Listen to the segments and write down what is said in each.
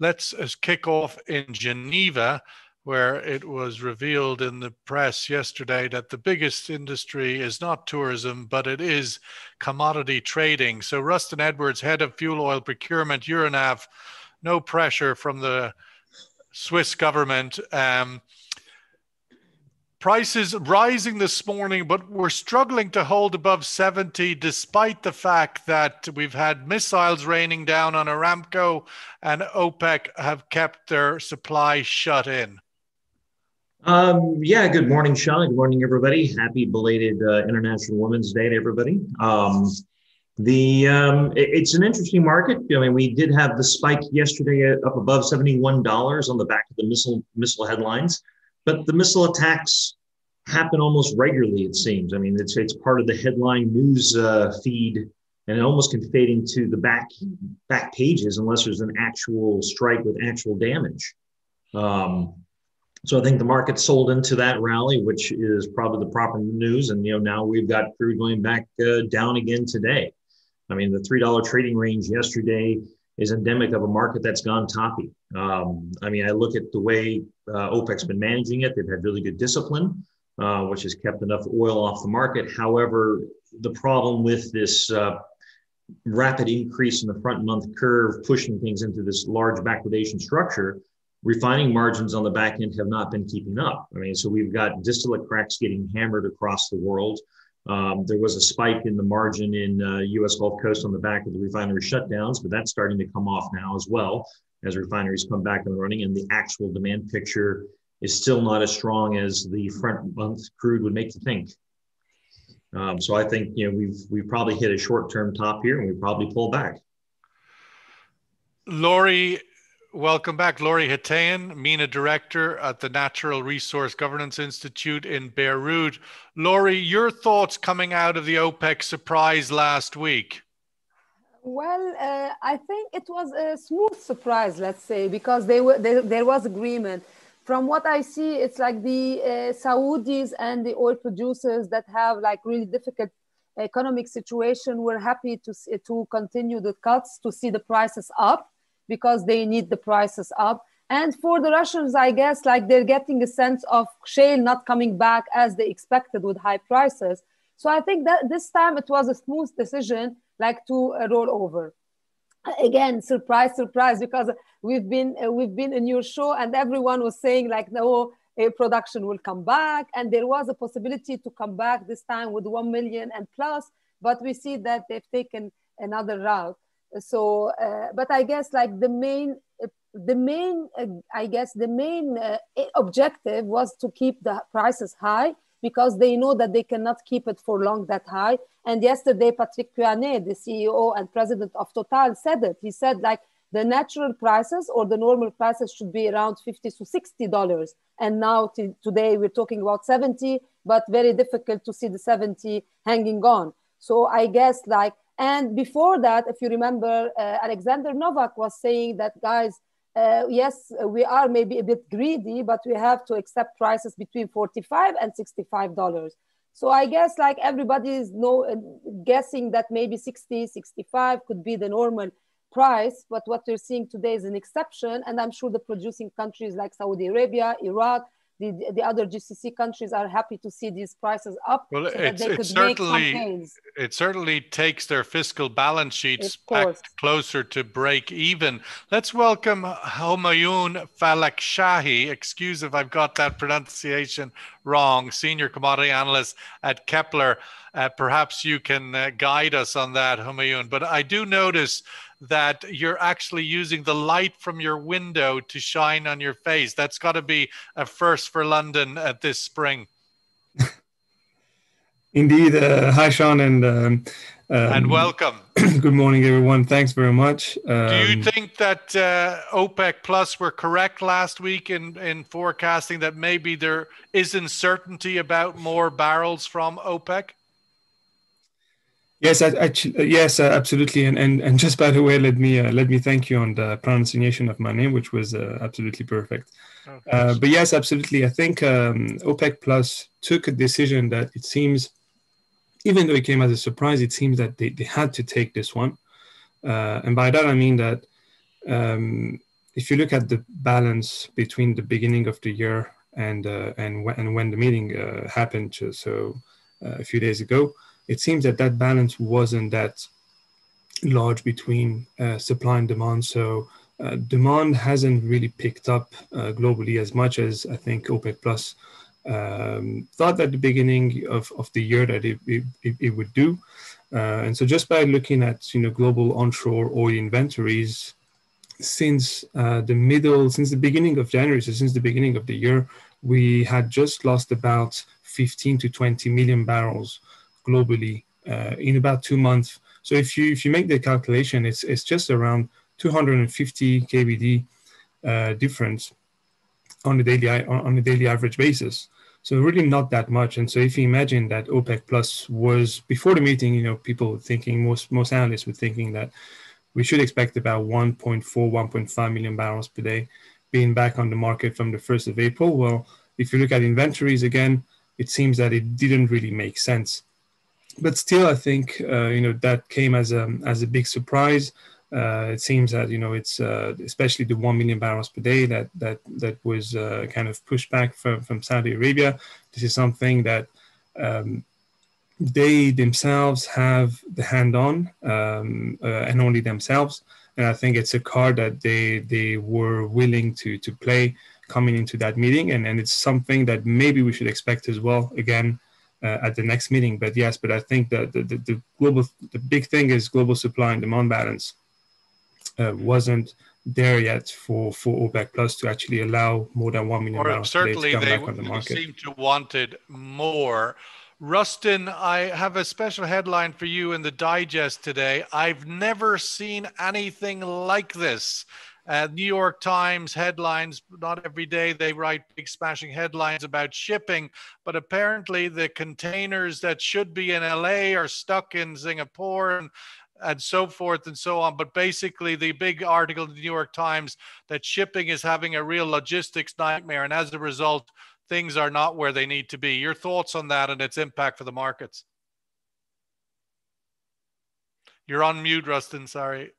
let's kick off in Geneva, where it was revealed in the press yesterday that the biggest industry is not tourism, but it is commodity trading. So, Rustin Edwards, head of fuel oil procurement, Euronav, no pressure from the Swiss government. Um, prices rising this morning, but we're struggling to hold above 70 despite the fact that we've had missiles raining down on Aramco and OPEC have kept their supply shut in. Um, yeah, good morning, Sean. Good morning, everybody. Happy belated uh, International Women's Day to everybody. Um, the um, it, it's an interesting market. I mean, we did have the spike yesterday up above seventy-one dollars on the back of the missile missile headlines. But the missile attacks happen almost regularly, it seems. I mean, it's, it's part of the headline news uh, feed and it almost can fade into the back back pages unless there's an actual strike with actual damage. Um, so I think the market sold into that rally, which is probably the proper news. And you know now we've got crude going back uh, down again today. I mean, the three dollar trading range yesterday is endemic of a market that's gone toppy. Um, I mean, I look at the way uh, OPEC's been managing it; they've had really good discipline, uh, which has kept enough oil off the market. However, the problem with this uh, rapid increase in the front month curve, pushing things into this large backwardation structure, refining margins on the back end have not been keeping up. I mean, so we've got distillate cracks getting hammered across the world. Um, there was a spike in the margin in uh, U.S. Gulf Coast on the back of the refinery shutdowns, but that's starting to come off now as well as refineries come back and running, and the actual demand picture is still not as strong as the front month crude would make you think. Um, so I think you know we've we've probably hit a short term top here, and we probably pull back. Laury, welcome back. Laury Haytayan, MENA Director at the Natural Resource Governance Institute in Beirut. Laury, your thoughts coming out of the OPEC surprise last week? Well, uh, I think it was a smooth surprise, let's say, because they were, they, there was agreement. From what I see, it's like the uh, Saudis and the oil producers that have like really difficult economic situation were happy to, to continue the cuts to see the prices up because they need the prices up. And for the Russians, I guess, like they're getting a sense of shale not coming back as they expected with high prices. So I think that this time it was a smooth decision, like to uh, roll over. Again, surprise, surprise, because we've been uh, we've been in your show and everyone was saying like, no, production will come back, and there was a possibility to come back this time with one million and plus. But we see that they've taken another route so uh, but i guess like the main the main uh, i guess the main uh, objective was to keep the prices high because they know that they cannot keep it for long that high. And yesterday patrick pouyanné the ceo and president of total said it. He said like the natural prices or the normal prices should be around 50 to 60 dollars. And now t- today we're talking about 70 but very difficult to see the 70 hanging on. So i guess like and before that, if you remember, uh, Alexander Novak was saying that, guys, uh, yes, we are maybe a bit greedy, but we have to accept prices between 45 and $65. So I guess like everybody is no, uh, guessing that maybe 60, 65 could be the normal price. But what we're seeing today is an exception. And I'm sure the producing countries like Saudi Arabia, Iraq, the, the other GCC countries are happy to see these prices up. Well, so it's, it certainly it certainly takes their fiscal balance sheets back closer to break even. Let's welcome Homayoun Falakshahi. Excuse if I've got that pronunciation wrong. Senior commodity analyst at Kpler. Uh, perhaps you can uh, guide us on that, Homayoun. But I do notice that you're actually using the light from your window to shine on your face. That's got to be a first for London at this spring. Indeed. Uh, hi, Sean, and um, um, and welcome. good morning, everyone. Thanks very much. Um, Do you um, think that uh, OPEC Plus were correct last week in in forecasting that maybe there is uncertainty about more barrels from OPEC? Yes, actually, yes, uh, absolutely. And, and and just by the way, let me uh, let me thank you on the pronunciation of my name, which was uh, absolutely perfect. Okay. Uh, but yes, absolutely. I think um, OPEC Plus took a decision that it seems, even though it came as a surprise, it seems that they, they had to take this one. Uh, and by that I mean that um, if you look at the balance between the beginning of the year and uh, and when and when the meeting uh, happened, so uh, a few days ago, it seems that that balance wasn't that large between uh, supply and demand. So uh, demand hasn't really picked up uh, globally as much as I think OPEC Plus um, thought at the beginning of, of the year that it, it, it would do. Uh, and so just by looking at you know global onshore oil inventories since uh, the middle, since the beginning of January, so since the beginning of the year, we had just lost about 15 to 20 million barrels globally uh, in about two months. So if you if you make the calculation, it's it's just around 250 kbd uh, difference on a daily on a daily average basis. So really not that much. And so if you imagine that OPEC Plus was before the meeting, you know, people thinking most most analysts were thinking that we should expect about 1.4, 1.5 million barrels per day being back on the market from the 1st of April. Well, if you look at inventories again, it seems that it didn't really make sense. But still, I think uh, you know that came as a as a big surprise. Uh, it seems that you know it's uh, especially the one million barrels per day that that that was kind of pushed back from from Saudi Arabia. This is something that um, they themselves have the hand on um, uh, and only themselves and i think it's a card that they they were willing to to play coming into that meeting and and it's something that maybe we should expect as well again uh, at the next meeting but yes but i think that the, the, the, global the big thing is global supply and demand balance uh, wasn't there yet for for OPEC Plus to actually allow more than one million or barrels certainly to come they, back on the market. seem to wanted more. Rustin, I have a special headline for you in the digest today. I've never seen anything like this. Uh, New York Times headlines, not every day they write big smashing headlines about shipping, but apparently the containers that should be in LA are stuck in Singapore and and so forth and so on. But basically, the big article in the New York Times that shipping is having a real logistics nightmare. And as a result, things are not where they need to be. Your thoughts on that and its impact for the markets? You're on mute, Rustin. Sorry.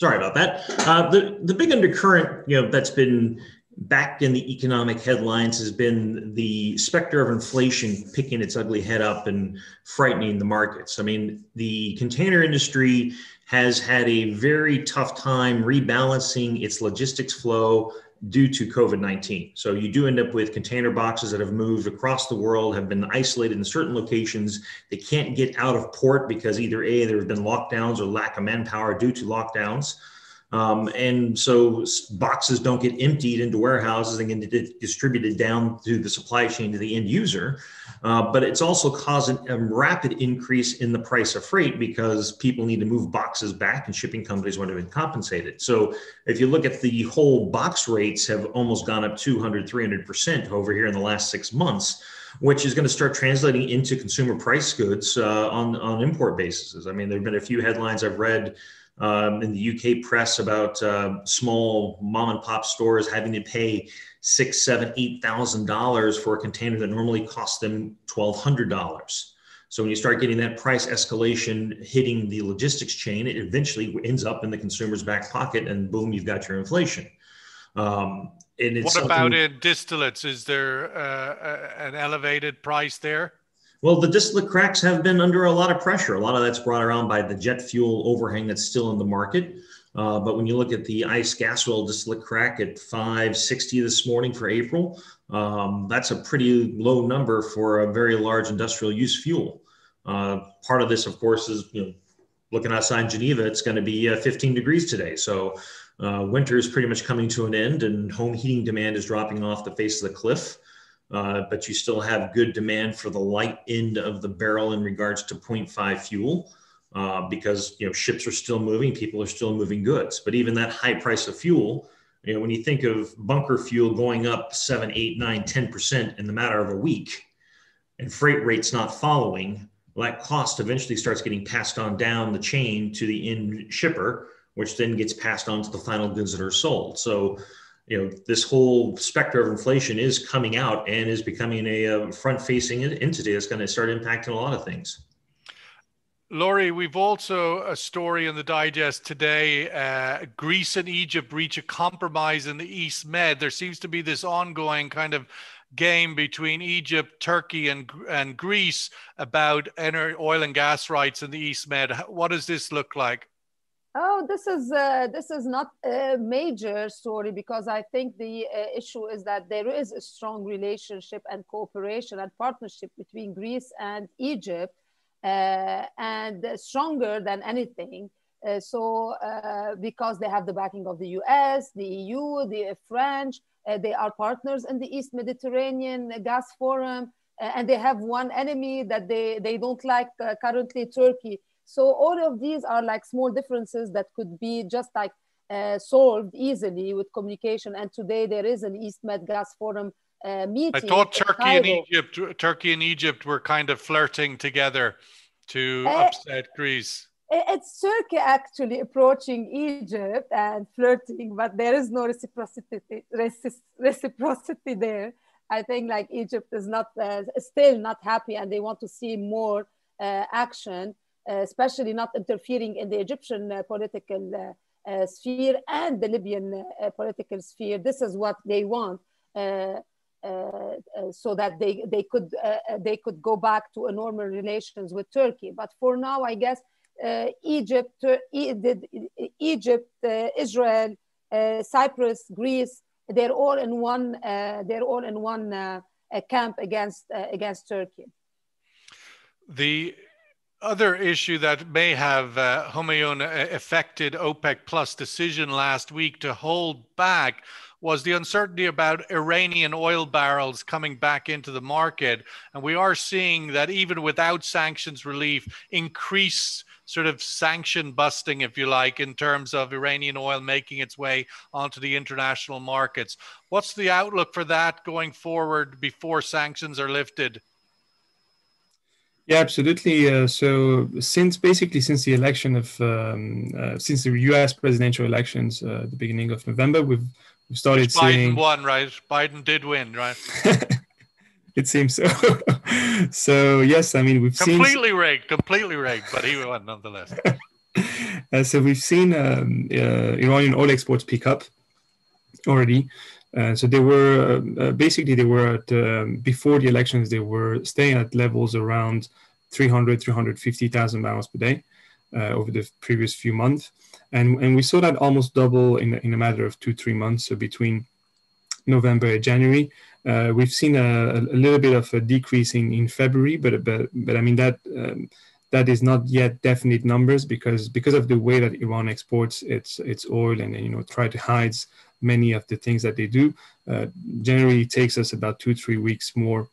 Sorry about that. Uh, the the big undercurrent, you know, that's been back in the economic headlines has been the specter of inflation picking its ugly head up and frightening the markets. I mean, the container industry has had a very tough time rebalancing its logistics flow due to COVID 19. So you do end up with container boxes that have moved across the world, have been isolated in certain locations. They can't get out of port because either A, there have been lockdowns or lack of manpower due to lockdowns. Um, and so boxes don't get emptied into warehouses and get distributed down through the supply chain to the end user. Uh, but it's also causing a rapid increase in the price of freight because people need to move boxes back and shipping companies want to be compensated. So if you look at the whole box rates have almost gone up 200, 300% over here in the last six months which is going to start translating into consumer price goods uh, on, on import bases. I mean, there have been a few headlines I've read um, in the UK press about uh, small mom and pop stores having to pay six, seven, eight thousand dollars for a container that normally costs them twelve hundred dollars. So when you start getting that price escalation hitting the logistics chain, it eventually ends up in the consumer's back pocket, and boom, you've got your inflation. Um, what about in distillates? Is there uh, an elevated price there? Well, the distillate cracks have been under a lot of pressure. A lot of that's brought around by the jet fuel overhang that's still in the market. Uh, but when you look at the ICE gas oil distillate crack at 560 this morning for April, um, that's a pretty low number for a very large industrial use fuel. Uh, part of this, of course, is you know looking outside Geneva, it's going to be uh, 15 degrees today. So uh, winter is pretty much coming to an end, and home heating demand is dropping off the face of the cliff. Uh, but you still have good demand for the light end of the barrel in regards to 0.5 fuel uh, because you know ships are still moving, people are still moving goods. But even that high price of fuel, you know, when you think of bunker fuel going up seven, eight, nine, 10% in the matter of a week, and freight rates not following, well, that cost eventually starts getting passed on down the chain to the end shipper, which then gets passed on to the final goods that are sold. So you know this whole specter of inflation is coming out and is becoming a, a front-facing entity that's going to start impacting a lot of things Laury, we've also a story in the digest today. Uh, Greece and Egypt reach a compromise in the East Med. There seems to be this ongoing kind of game between Egypt, Turkey, and and Greece about oil and gas rights in the East Med. What does this look like? Oh, this is uh, this is not a major story because I think the uh, issue is that there is a strong relationship and cooperation and partnership between Greece and Egypt uh, and stronger than anything. Uh, so, uh, because they have the backing of the US, the EU, the French, they are partners in the East Mediterranean Gas Forum, and they have one enemy that they, they don't like currently, Turkey. So all of these are like small differences that could be just like uh, solved easily with communication. And today there is an East Med Gas Forum uh, meeting. I thought Turkey and Egypt, Turkey and Egypt were kind of flirting together to uh, upset Greece. It's Turkey actually approaching Egypt and flirting, but there is no reciprocity reciprocity there. I think like Egypt is not uh, still not happy, and they want to see more uh, action, Uh, especially not interfering in the Egyptian uh, political uh, uh, sphere and the Libyan political sphere. This is what they want. Uh, uh, so that they they could uh, they could go back to a normal relations with Turkey. But for now, I guess Egypt, Egypt, Israel, Cyprus, Greece, they're all in one they're all in one camp against against Turkey. The other issue that may have uh, Homayoun affected OPEC Plus decision last week to hold back was the uncertainty about Iranian oil barrels coming back into the market. And we are seeing that even without sanctions relief, increase sort of sanction busting, if you like, in terms of Iranian oil making its way onto the international markets. What's the outlook for that going forward before sanctions are lifted? Yeah, absolutely. Uh, so since basically since the election of um, uh, since the U.S. presidential elections, uh, the beginning of November, we've we started Which Biden seeing won, right? Biden did win, right? it seems so. so yes, I mean we've completely seen... rigged, completely rigged, but he won nonetheless. uh, so we've seen um, uh, Iranian oil exports pick up already. Uh, so they were uh, uh, basically they were at um, before the elections they were staying at levels around 300 350,000 barrels per day uh, over the previous few months and and we saw that almost double in in a matter of two three months. So between November and January, uh, we've seen a, a, little bit of a decrease in, in February, but but but I mean that. Um, that is not yet definite numbers because because of the way that Iran exports its its oil and you know try to hide many of the things that they do. Uh, generally, takes us about two three weeks more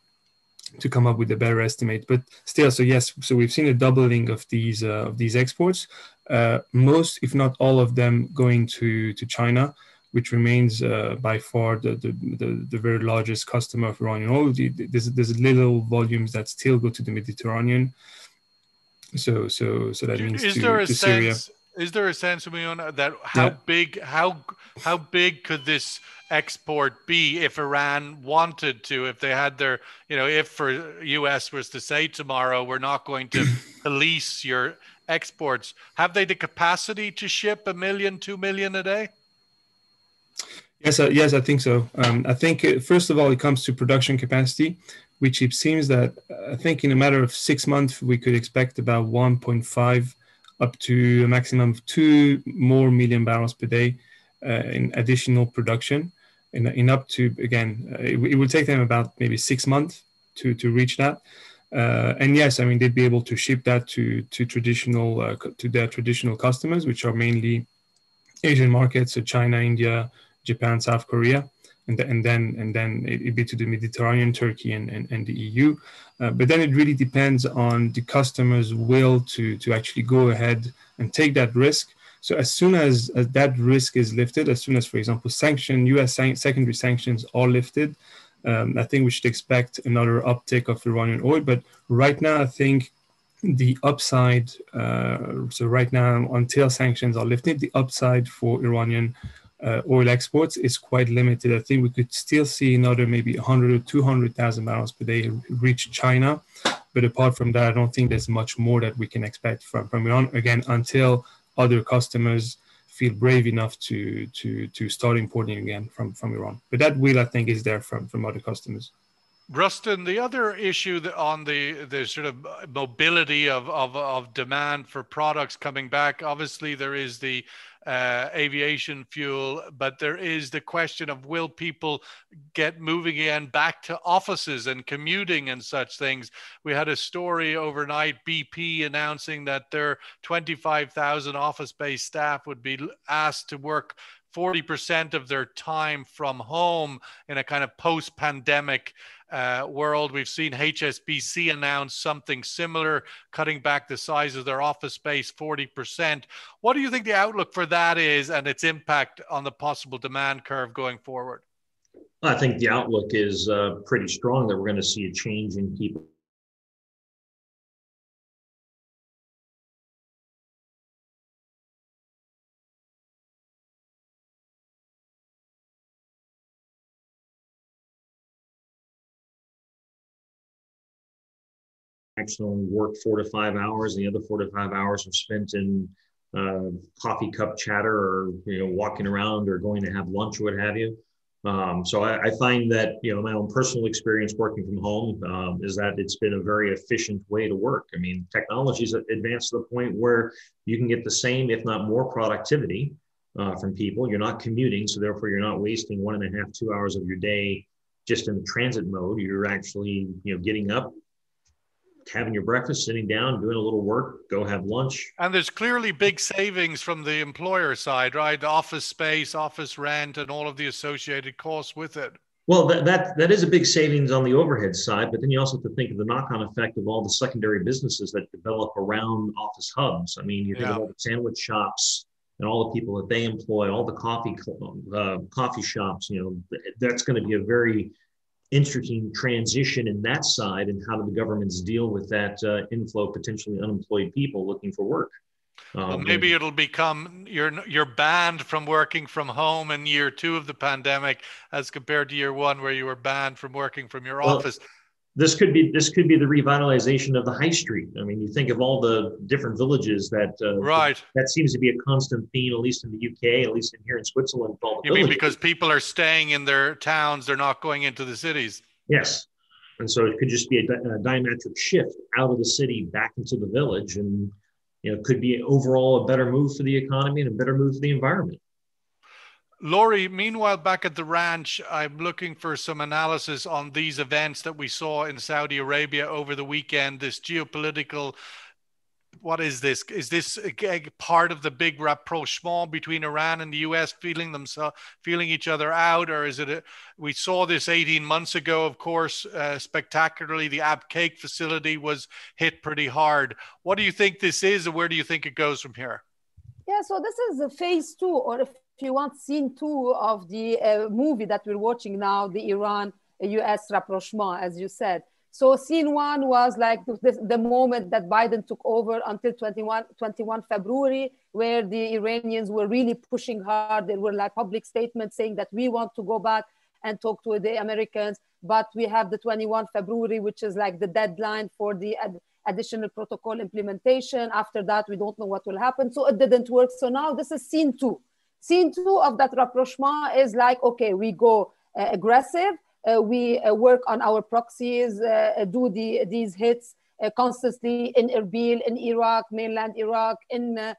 to come up with a better estimate. But still, so yes, so we've seen a doubling of these uh, of these exports. Uh, most, if not all of them, going to to China, which remains uh, by far the, the, the the very largest customer of Iranian oil. There's there's little volumes that still go to the Mediterranean. So so so that means is to, there a to sense, Syria. Is there a sense, Miona, that how yeah. big how how big could this export be if Iran wanted to, if they had their, you know, if for US was to say tomorrow, we're not going to police your exports, have they the capacity to ship a million, two million a day? Yes, uh, yes, I think so. Um, I think it, first of all, it comes to production capacity, which it seems that uh, I think in a matter of six months we could expect about 1.5 up to a maximum of two more million barrels per day uh, in additional production. In, in up to again uh, it, it, will take them about maybe six months to to reach that. Uh, and yes i mean they'd be able to ship that to to traditional uh, to their traditional customers which are mainly asian markets so china india japan south korea and, and then and then it'd be to the mediterranean turkey and, and, and the eu uh, but then it really depends on the customer's will to to actually go ahead and take that risk so as soon as, as that risk is lifted, as soon as, for example, sanction U.S. San- secondary sanctions are lifted, um, I think we should expect another uptick of Iranian oil. But right now, I think the upside. Uh, so right now, until sanctions are lifted, the upside for Iranian uh, oil exports is quite limited. I think we could still see another maybe 100 or 200,000 barrels per day reach China But apart from that, I don't think there's much more that we can expect from, from Iran again until other customers feel brave enough to to to start importing again from from Iran. But that will, I think, is there from from other customers. Rustin, the other issue on the the sort of mobility of, of, of demand for products coming back, obviously there is the uh, aviation fuel, but there is the question of will people get moving again back to offices and commuting and such things. We had a story overnight, BP announcing that their 25,000 office based staff would be asked to work 40% of their time from home in a kind of post pandemic uh, world. We've seen HSBC announce something similar, cutting back the size of their office space 40%. What do you think the outlook for that is and its impact on the possible demand curve going forward? I think the outlook is uh, pretty strong that we're going to see a change in people actually work four to five hours, and the other four to five hours are spent in uh, coffee cup chatter or you know walking around or going to have lunch or what have you. Um, so I, I, find that you know my own personal experience working from home um, is that it's been a very efficient way to work. I mean, technology's advanced to the point where you can get the same, if not more, productivity uh, from people. You're not commuting, so therefore you're not wasting one and a half, two hours of your day just in the transit mode. You're actually you know getting up, having your breakfast, sitting down, doing a little work, go have lunch. And there's clearly big savings from the employer side, right? Office space, office rent, and all of the associated costs with it. Well, that, that, that is a big savings on the overhead side, but then you also have to think of the knock-on effect of all the secondary businesses that develop around office hubs. I mean, you think yeah. of all the sandwich shops and all the people that they employ, all the coffee uh, coffee shops. You know, that's going to be a very interesting transition in that side and how do the governments deal with that uh, inflow potentially unemployed people looking for work? Um, well, maybe it'll become you're you're banned from working from home in year two of the pandemic as compared to year one where you were banned from working from your well, office this could be this could be the revitalization of the high street. I mean, you think of all the different villages that uh, right that seems to be a constant theme, at least in the UK, at least in here in Switzerland. you villages. mean because people are staying in their towns, they're not going into the cities? Yes, and so it could just be a, a diametric shift out of the city back into the village, and you know, could be overall a better move for the economy and a better move for the environment. Laury, meanwhile, back at the ranch, I'm looking for some analysis on these events that we saw in Saudi Arabia over the weekend. This geopolitical, what is this? Is this part of the big rapprochement between Iran and the US, feeling themselves, feeling each other out, or is it? A, we saw this 18 months ago, of course, uh, spectacularly. The Abqaiq facility was hit pretty hard. What do you think this is, and where do you think it goes from here? Yeah, so this is a phase two or a if you want scene two of the uh, movie that we're watching now, the Iran US rapprochement, as you said. So scene one was like the, the moment that Biden took over until 21, 21 February, where the Iranians were really pushing hard. There were like public statements saying that we want to go back and talk to the Americans, but we have the 21 February, which is like the deadline for the ad additional protocol implementation. After that, we don't know what will happen. So it didn't work. So now this is scene two. Scene two of that rapprochement is like, okay, we go uh, aggressive, uh, we uh, work on our proxies, uh, do the, these hits uh, constantly in Erbil, in Iraq, mainland Iraq, in, uh,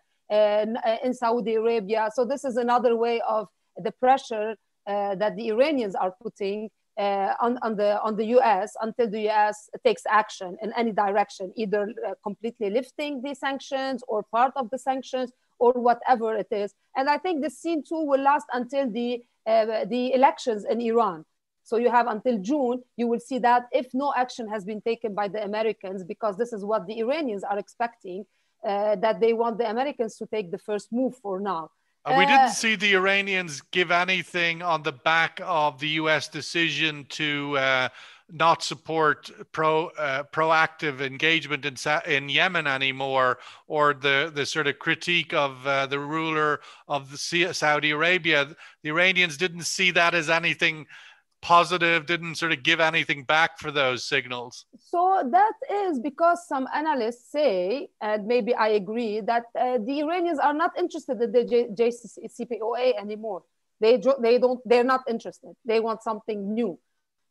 in Saudi Arabia. So this is another way of the pressure that the Iranians are putting uh, on, on, the, on the US until the US takes action in any direction, either uh, completely lifting the sanctions or part of the sanctions or whatever it is. And I think the scene two will last until the, uh, the elections in Iran. So you have until June, you will see that if no action has been taken by the Americans, because this is what the Iranians are expecting, uh, that they want the Americans to take the first move for now. Uh, we didn't uh, see the Iranians give anything on the back of the U.S. decision to uh, not support pro uh, proactive engagement in in Yemen anymore, or the the sort of critique of uh, the ruler of the Saudi Arabia. The Iranians didn't see that as anything positive, didn't sort of give anything back for those signals. So that is because some analysts say, and maybe I agree, that uh, the Iranians are not interested in the J- JCPOA anymore. They, they don't, they're not interested. They want something new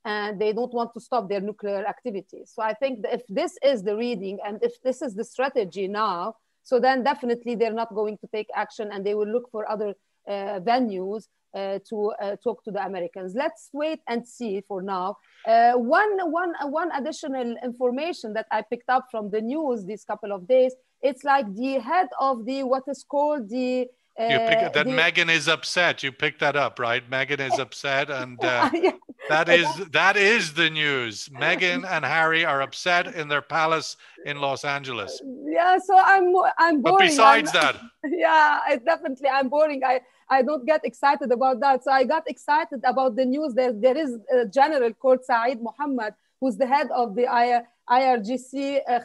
and they don't want to stop their nuclear activity. So I think if this is the reading and if this is the strategy now, so then definitely they're not going to take action and they will look for other uh, venues uh, to uh, talk to the Americans. Let's wait and see for now. Uh, one, one, one additional information that I picked up from the news these couple of days, it's like the head of the, what is called the you pick uh, that the, Meghan is upset. You picked that up, right? Megan is upset, and uh, yeah. That is that is the news. Meghan and Harry are upset in their palace in Los Angeles. Yeah, so I'm I'm boring. But besides I'm, that, yeah, I definitely I'm boring. I I don't get excited about that. So I got excited about the news. There there is a general called Saeed Mohammed, who's the head of the IRGC uh,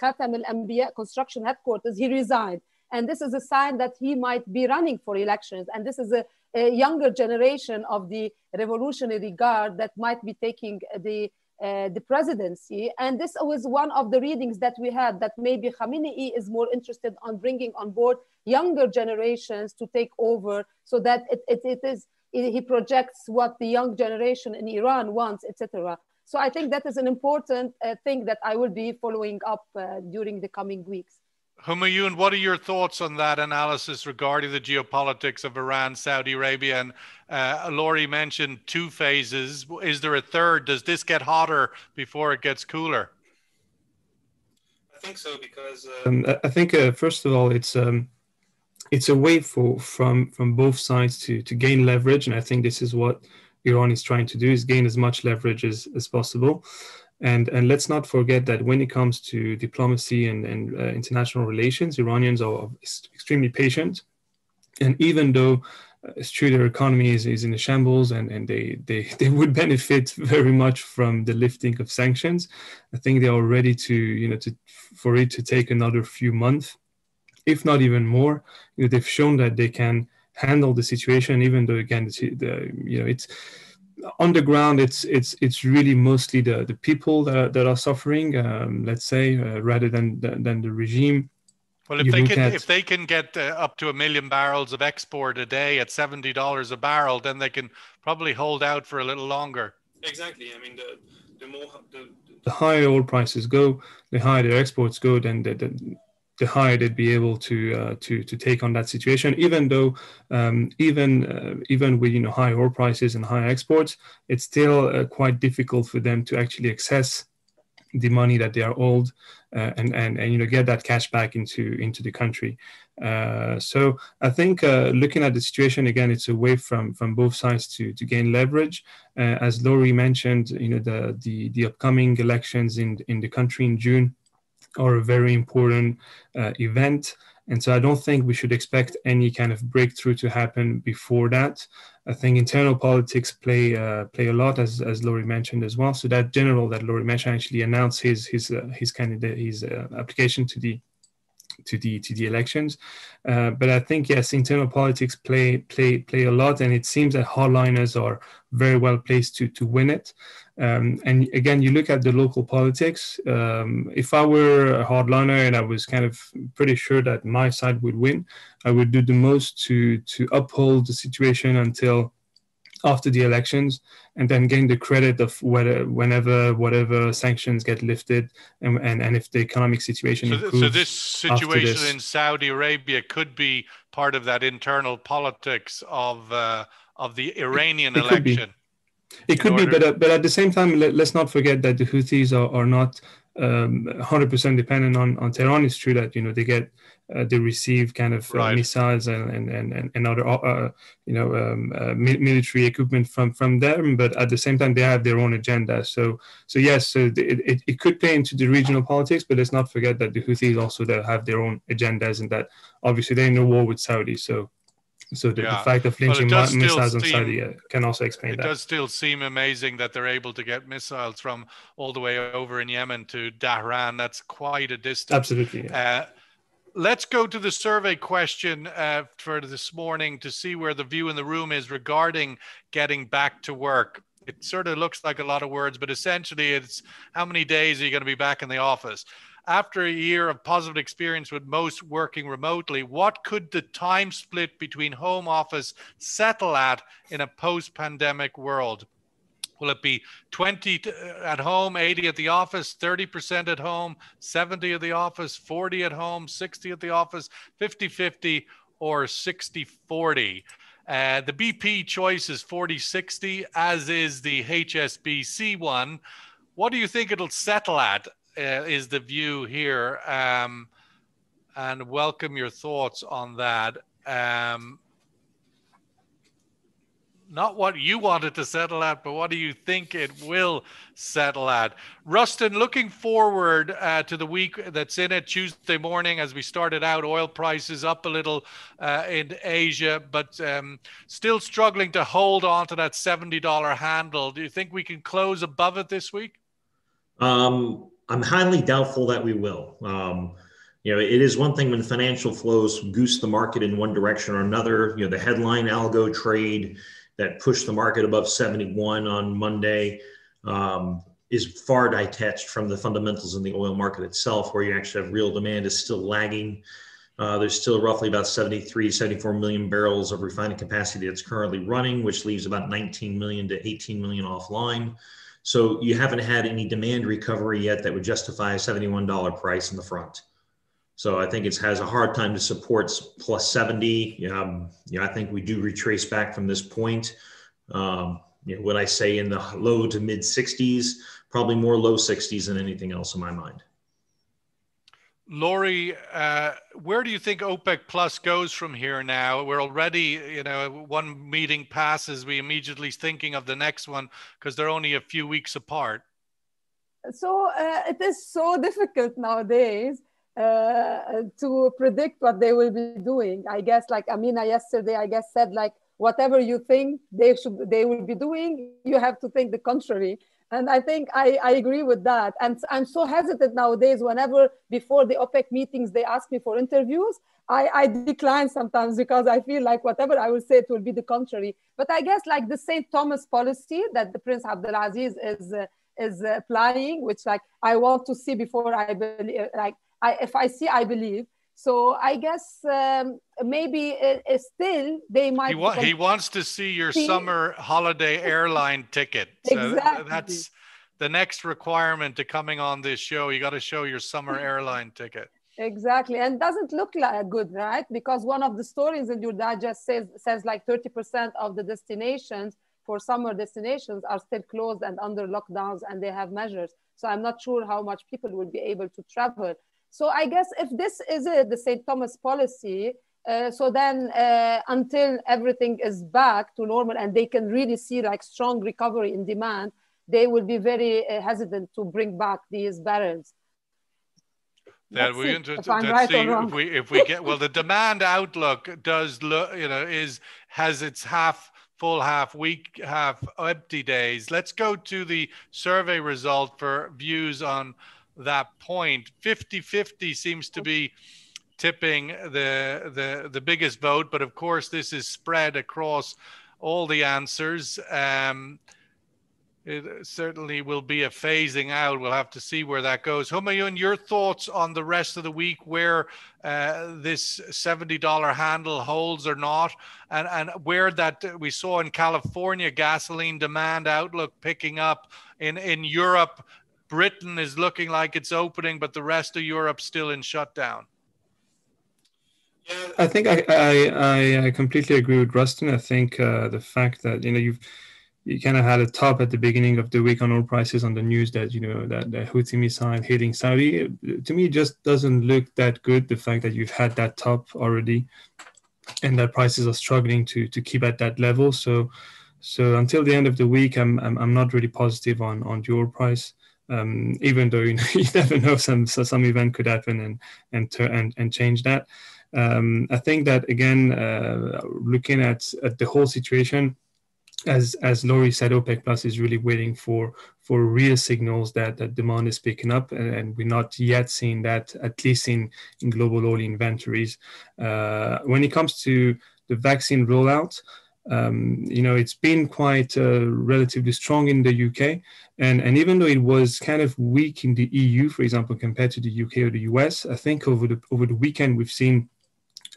Khatam al Anbiya construction headquarters. He resigned and this is a sign that he might be running for elections. And this is a, a younger generation of the Revolutionary Guard that might be taking the, uh, the presidency. And this was one of the readings that we had that maybe Khamenei is more interested on bringing on board younger generations to take over so that it, it, it is, it, he projects what the young generation in Iran wants, etc. So I think that is an important uh, thing that I will be following up uh, during the coming weeks. Homayoun, what are your thoughts on that analysis regarding the geopolitics of Iran, Saudi Arabia? And uh, Laury mentioned two phases. Is there a third? Does this get hotter before it gets cooler? I think so because um, I think uh, first of all, it's um, it's a way for from from both sides to to gain leverage, and I think this is what Iran is trying to do: is gain as much leverage as as possible. And, and let's not forget that when it comes to diplomacy and, and uh, international relations, Iranians are extremely patient. And even though uh, it's true their economy is, is in a shambles and, and they, they, they would benefit very much from the lifting of sanctions, I think they are ready to, you know, to, for it to take another few months, if not even more. You know, they've shown that they can handle the situation, even though, again, the, the you know, it's, on the ground, it's it's it's really mostly the the people that are, that are suffering. Um, let's say uh, rather than than the regime. Well, if you they can at, if they can get uh, up to a million barrels of export a day at seventy dollars a barrel, then they can probably hold out for a little longer. Exactly. I mean, the the more the, the higher oil prices go, the higher their exports go, then the, the the higher they'd be able to uh, to to take on that situation. Even though um, even uh, even with you know high oil prices and high exports, it's still uh, quite difficult for them to actually access the money that they are owed uh, and, and and you know get that cash back into into the country. Uh, so I think uh, looking at the situation again, it's a way from from both sides to to gain leverage. as Laury mentioned, you know the the the upcoming elections in in the country in June are a very important uh, event. And so I don't think we should expect any kind of breakthrough to happen before that. I think internal politics play uh, play a lot, as as Laury mentioned as well. So that general that Laury mentioned actually announced his his uh, his candidate his uh, application to the to the to the elections. Uh, but I think yes, internal politics play play play a lot, and it seems that hardliners are very well placed to to win it. Um, and again, you look at the local politics. Um, if I were a hardliner and I was kind of pretty sure that my side would win, I would do the most to to uphold the situation until after the elections and then gain the credit of whether whenever whatever sanctions get lifted and and, and if the economic situation so, improves. So this situation this. in Saudi Arabia could be part of that internal politics of uh, of the Iranian it, it election. It could be, but uh, but at the same time, let, us not forget that the Houthis are, are not um, 100% dependent on, on Tehran. It's true that you know they get uh, they receive kind of uh, right. missiles and and and, and other uh, you know um, uh, military equipment from from them, but at the same time they have their own agenda. So so yes, so it, it, it could play into the regional politics, but let's not forget that the Houthis also have their own agendas, and that obviously they're in a war with Saudi. So so the, yeah. the fact of flinching missiles on Saudi uh, can also explain it that. It does still seem amazing that they're able to get missiles from all the way over in Yemen to Dhahran. That's quite a distance. Absolutely. Yeah. Uh, let's go to the survey question uh, for this morning to see where the view in the room is regarding getting back to work. it sort of looks like a lot of words, but essentially it's how many days are you going to be back in the office? After a year of positive experience with most working remotely, what could the time split between home office settle at in a post pandemic world? Will it be 20 at home, 80 at the office, 30% at home, 70 at the office, 40 at home, 60 at the office, 50 50, or 60 40? Uh, the BP choice is 40 60, as is the HSBC one. What do you think it'll settle at? Uh, is the view here. Um, and welcome your thoughts on that. Um, not what you wanted to settle at, but what do you think it will settle at? Rustin, looking forward uh, to the week that's in it, Tuesday morning, as we started out, oil prices up a little uh, in Asia, but um, still struggling to hold on to that $70 handle. Do you think we can close above it this week? Um, I'm highly doubtful that we will. Um, you know, it is one thing when financial flows goose the market in one direction or another. You know, the headline algo trade that pushed the market above 71 on Monday um, is far detached from the fundamentals in the oil market itself, where you actually have real demand is still lagging. Uh, there's still roughly about 73, 74 million barrels of refining capacity that's currently running, which leaves about 19 million to 18 million offline. So you haven't had any demand recovery yet that would justify a $71 price in the front. So I think it has a hard time to support plus 70. Um, you know, I think we do retrace back from this point. Um, you know, what I say in the low to mid 60s, probably more low 60s than anything else in my mind. Laury, uh, where do you think OPEC Plus goes from here now? We're already, you know, one meeting passes, we immediately thinking of the next one because they're only a few weeks apart. So uh, it is so difficult nowadays uh, to predict what they will be doing. I guess, like Amina yesterday, I guess said like whatever you think they should, they will be doing, you have to think the contrary. And I think I, I agree with that. And I'm so hesitant nowadays whenever before the OPEC meetings they ask me for interviews. I, I decline sometimes because I feel like whatever I will say, it will be the contrary. But I guess like the St. Thomas policy that the Prince Abdulaziz is uh, is applying, which like I want to see before I believe. Like I, if I see, I believe. So I guess um, maybe it, it still they might. He, wa- he, wants to see your see? summer holiday airline ticket. So exactly. That's the next requirement to coming on this show. You got to show your summer airline ticket. Exactly, and doesn't look like good, right? Because one of the stories in your digest says says like thirty percent of the destinations for summer destinations are still closed and under lockdowns, and they have measures. So I'm not sure how much people will be able to travel. So I guess if this is it, the St. Thomas policy, uh, so then uh, until everything is back to normal and they can really see like strong recovery in demand, they will be very uh, hesitant to bring back these barrels. That we inter- if, right see if we if we get well the demand outlook does look you know is has its half full half week half empty days. Let's go to the survey result for views on that point. 50 50 seems to be tipping the, the, the biggest vote, but of course, this is spread across all the answers. Um, it certainly will be a phasing out. We'll have to see where that goes. Homayoun, your thoughts on the rest of the week, where uh, this $70 handle holds or not, and, and where that we saw in California gasoline demand outlook picking up in, in Europe Britain is looking like it's opening, but the rest of Europe still in shutdown. Yeah, I think I, I, I completely agree with Rustin. I think uh, the fact that you know you've you kind of had a top at the beginning of the week on oil prices on the news that you know that the Houthi missile hitting Saudi. To me, it just doesn't look that good. The fact that you've had that top already, and that prices are struggling to to keep at that level. So so until the end of the week, I'm I'm, I'm not really positive on on the oil price um, even though you, know, you never know some so some event could happen and and and, and change that. Um, I think that again, uh, looking at, at the whole situation, as as Laury said, OPEC Plus is really waiting for for real signals that that demand is picking up, and, and we're not yet seeing that at least in in global oil inventories. Uh, when it comes to the vaccine rollout, um, you know, it's been quite uh, relatively strong in the UK. And, and even though it was kind of weak in the EU, for example, compared to the UK or the US, I think over the, over the weekend we've seen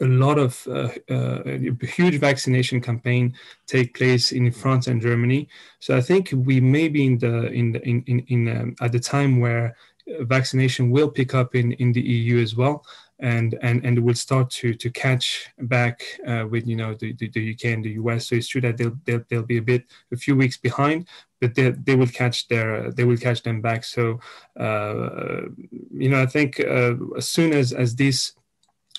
a lot of uh, uh, a huge vaccination campaign take place in France and Germany. So I think we may be in the in the, in in, in um, at the time where vaccination will pick up in in the EU as well and and and will start to to catch back uh, with you know the, the, the, UK and the US. So it's true that they'll, they'll they'll be a bit a few weeks behind, but they they will catch their they will catch them back. So uh, you know I think uh, as soon as as this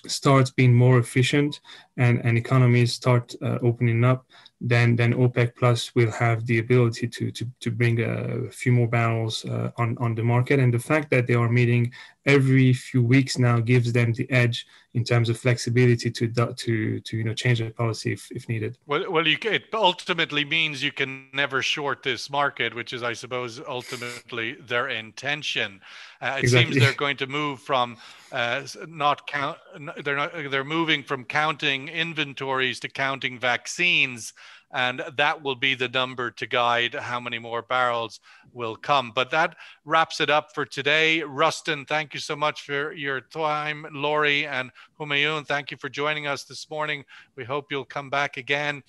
starts being more efficient and and economies start uh, opening up, then then OPEC Plus will have the ability to to, to bring a few more barrels uh, on on the market. And the fact that they are meeting every few weeks now gives them the edge in terms of flexibility to to to you know change the policy if, if needed. Well, well, you, it ultimately means you can never short this market, which is, I suppose, ultimately their intention. Uh, it exactly. seems they're going to move from uh, not count. They're not. They're moving from counting inventories to counting vaccines and that will be the number to guide how many more barrels will come. But that wraps it up for today. Rustin, thank you so much for your time. Laury and Homayoun, thank you for joining us this morning. We hope you'll come back again.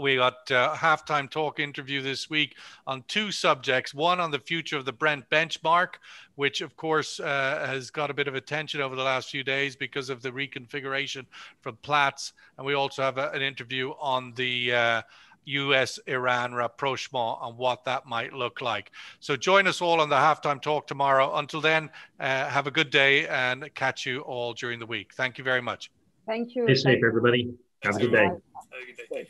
We got a uh, halftime talk interview this week on two subjects. One on the future of the Brent benchmark, which of course uh, has got a bit of attention over the last few days because of the reconfiguration from Platts. And we also have a, an interview on the uh, US Iran rapprochement and what that might look like. So join us all on the halftime talk tomorrow. Until then, uh, have a good day and catch you all during the week. Thank you very much. Thank you. Stay safe, everybody. Have a good day. Have a good day.